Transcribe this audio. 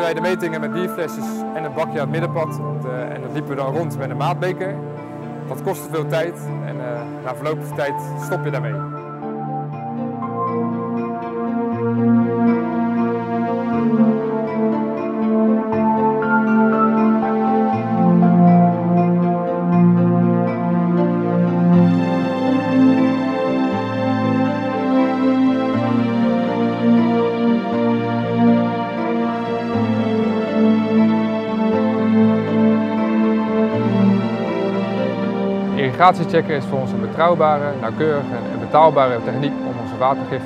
wij de metingen met bierflesjes en een bakje aan het middenpad. Eh, en dat liepen we dan rond met een maatbeker. Dat kostte veel tijd en uh, na verloop van tijd stop je daarmee. Irrigatiechecker is voor ons een betrouwbare, nauwkeurige en betaalbare techniek om onze watergif